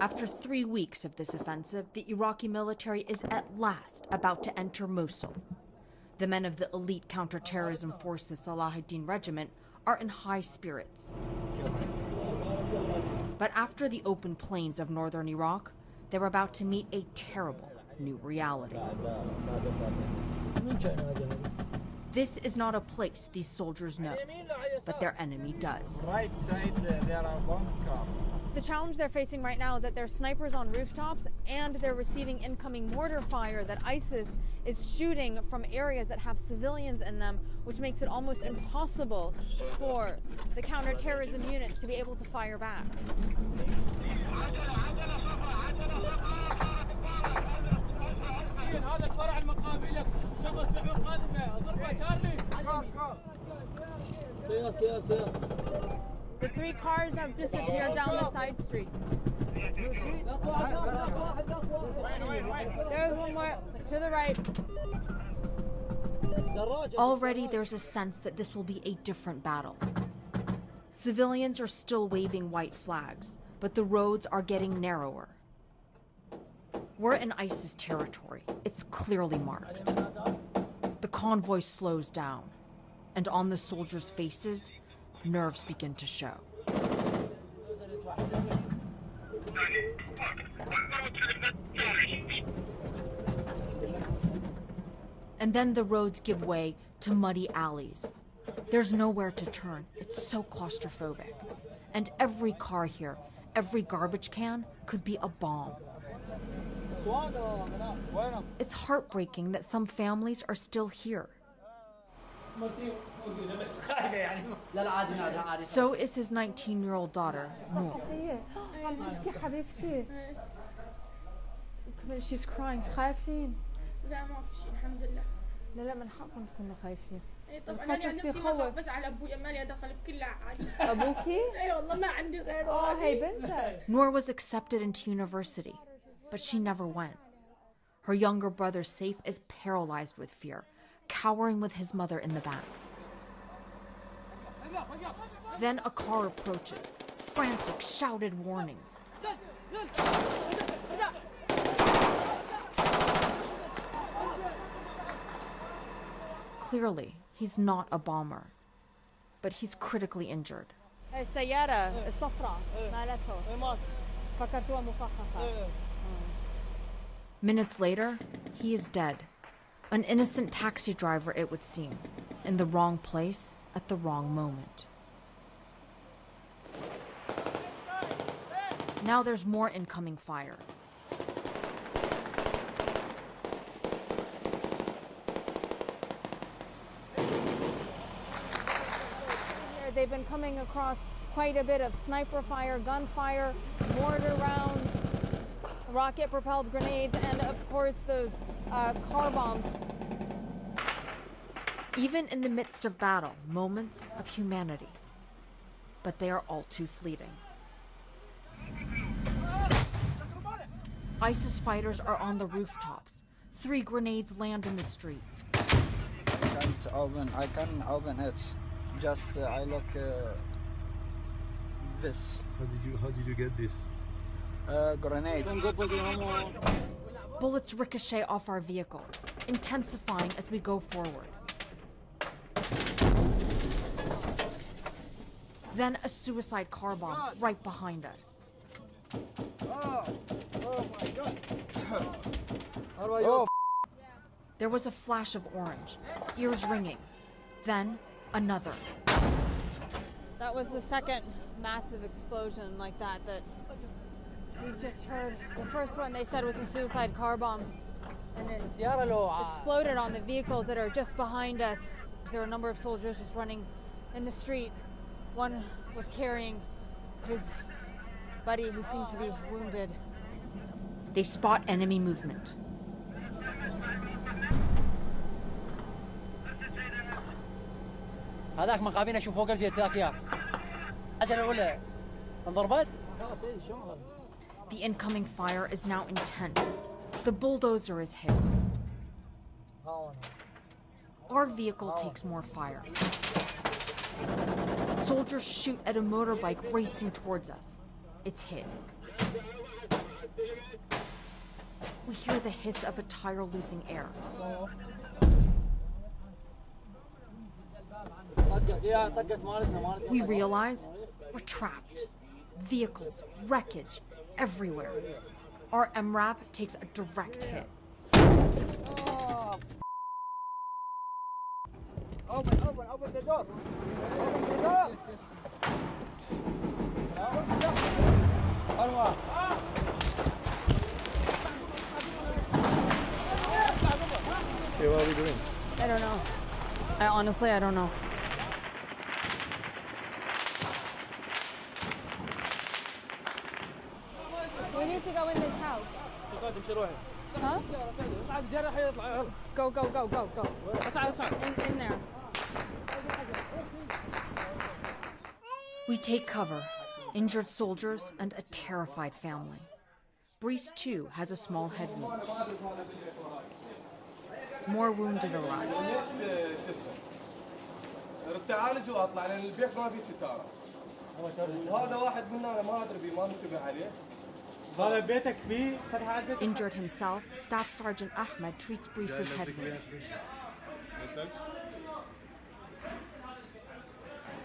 After three weeks of this offensive, the Iraqi military is at last about to enter Mosul. The men of the elite counterterrorism forces Salahuddin Regiment are in high spirits. But after the open plains of northern Iraq, they're about to meet a terrible new reality. This is not a place these soldiers know, but their enemy does. Right side, there are. The challenge they're facing right now is that there's snipers on rooftops and they're receiving incoming mortar fire that ISIS is shooting from areas that have civilians in them, which makes it almost impossible for the counterterrorism units to be able to fire back. The three cars have disappeared down the side streets. There's one more to the right. Already there's a sense that this will be a different battle. Civilians are still waving white flags, but the roads are getting narrower. We're in ISIS territory. It's clearly marked. The convoy slows down, and on the soldiers' faces, nerves begin to show. And then the roads give way to muddy alleys. There's nowhere to turn. It's so claustrophobic. And every car here, every garbage can, could be a bomb. It's heartbreaking that some families are still here. So is his 19 year old daughter, Noor. She's crying, خايفين. لا ما في شيء الحمد لله. لا لا من حقكم تكونوا خايفين. ابوكي؟ اي والله ما عندي غيره. اه هي بنتك. Was accepted into university, but she never went. Her younger brother Saif, is paralyzed with fear cowering with his mother in the back. Then a car approaches, frantic, shouted warnings. Clearly, he's not a bomber, but he's critically injured. السيارة الصفراء مالته فكرتوها مفخخة. Minutes later, he is dead. An innocent taxi driver, it would seem, in the wrong place at the wrong moment. Now there's more incoming fire. They've been coming across quite a bit of sniper fire, gunfire, mortar rounds, rocket propelled grenades, and of course those uh, car bombs. Even in the midst of battle, moments of humanity. But they are all too fleeting. ISIS fighters are on the rooftops. Three grenades land in the street. I can't open. I can open it. Just uh, I look uh, this How did you how did you get this? Uh, grenade. Bullets ricochet off our vehicle, intensifying as we go forward. Then a suicide car bomb right behind us. Oh, oh my God! Oh, There was a flash of orange, ears ringing. Then another. That was the second massive explosion like that that we've just heard. The first one they said was a suicide car bomb, and it exploded on the vehicles that are just behind us. There were a number of soldiers just running in the street. One was carrying his buddy who seemed to be wounded. They spot enemy movement. هذاك مقابلنا شوف فوق البيت ذاك يا العجله الاولى انضربت خلاص ايه شلون the incoming fire is now intense. The bulldozer is hit. Our vehicle takes more fire. Soldiers shoot at a motorbike racing towards us. It's hit. We hear the hiss of a tire losing air. We realize we're trapped. Vehicles, wreckage, everywhere. Our MRAP takes a direct hit. Oh, Open, open, open the door. Open the door. Open the door. Arwa. Okay, what are we doing? I don't know. I honestly, I don't know. We need to go in this house. صعد مشي روحي صعد صعد جرح يطلع يلا جو جو جو جو جو صعد صعد in, in there We take cover, injured soldiers and a terrified family. Brice too has a small head wound. More wounded arrive. تعالجوا واطلع لان البيت ما في ستاره وهذا واحد منا انا ما ادري ما منتبه عليه Injured himself, Staff Sergeant Ahmed treats Brice' head wound.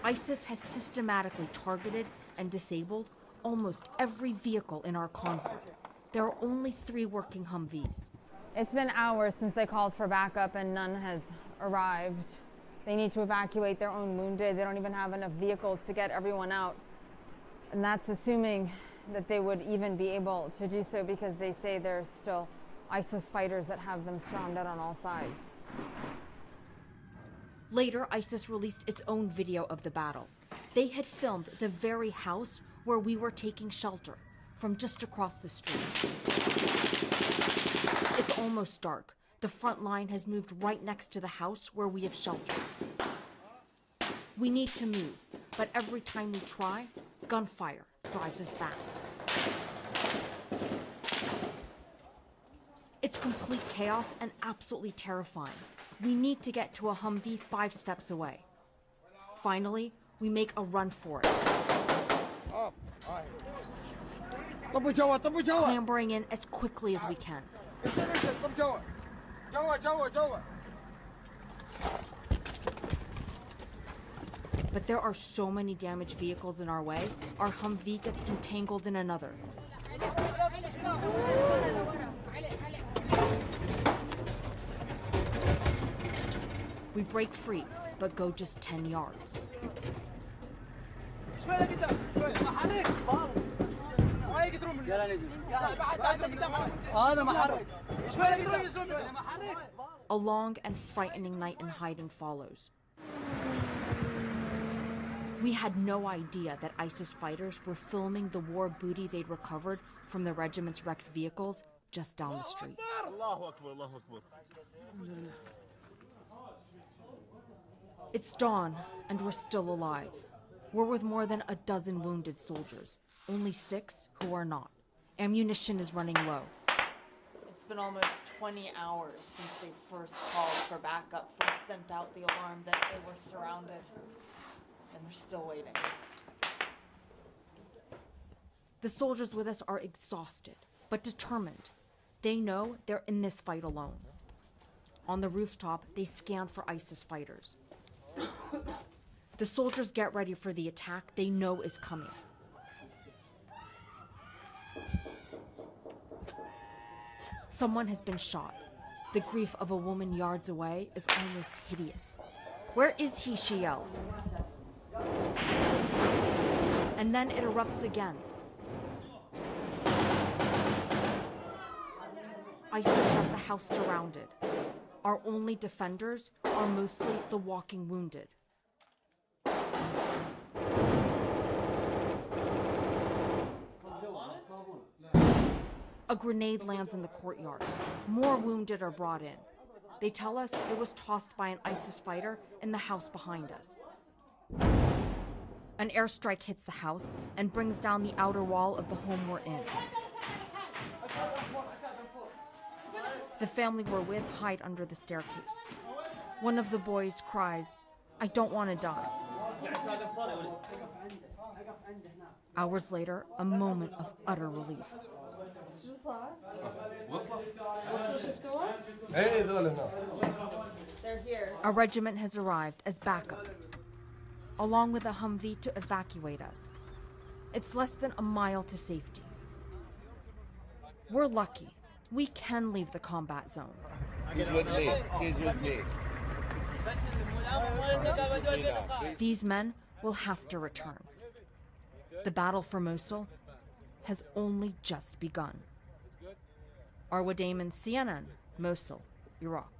ISIS has systematically targeted and disabled almost every vehicle in our convoy. There are only three working Humvees. It's been hours since they called for backup and none has arrived. They need to evacuate their own wounded. They don't even have enough vehicles to get everyone out. And that's assuming that they would even be able to do so because they say there's still ISIS fighters that have them surrounded on all sides. Later, ISIS released its own video of the battle. They had filmed the very house where we were taking shelter from just across the street. It's almost dark. The front line has moved right next to the house where we have sheltered. We need to move, but every time we try, gunfire drives us back. It's complete chaos and absolutely terrifying. We need to get to a Humvee five steps away. Finally, we make a run for it. Clambering in as quickly as we can. But there are so many damaged vehicles in our way, our Humvee gets entangled in another. We break free, but go just 10 yards. A long and frightening night in hiding follows. We had no idea that ISIS fighters were filming the war booty they'd recovered from the regiment's wrecked vehicles just down the street. It's dawn, and we're still alive. We're with more than a dozen wounded soldiers, only six who are not. Ammunition is running low. It's been almost 20 hours since they first called for backup, first sent out the alarm that they were surrounded. And they're still waiting. The soldiers with us are exhausted, but determined. They know they're in this fight alone. On the rooftop, they scan for ISIS fighters. the soldiers get ready for the attack they know is coming. Someone has been shot. The grief of a woman yards away is almost hideous. Where is he? She yells. And then it erupts again. ISIS has the house surrounded. Our only defenders are mostly the walking wounded. A grenade lands in the courtyard. More wounded are brought in. They tell us it was tossed by an ISIS fighter in the house behind us. An airstrike hits the house and brings down the outer wall of the home we're in. The family we're with hide under the staircase. One of the boys cries, I don't want to die. Hours later, a moment of utter relief. They're here. A regiment has arrived as backup along with a Humvee to evacuate us. It's less than a mile to safety. We're lucky. We can leave the combat zone. He's with me. With me. These men will have to return. The battle for Mosul has only just begun. Arwa Damon, CNN, Mosul, Iraq.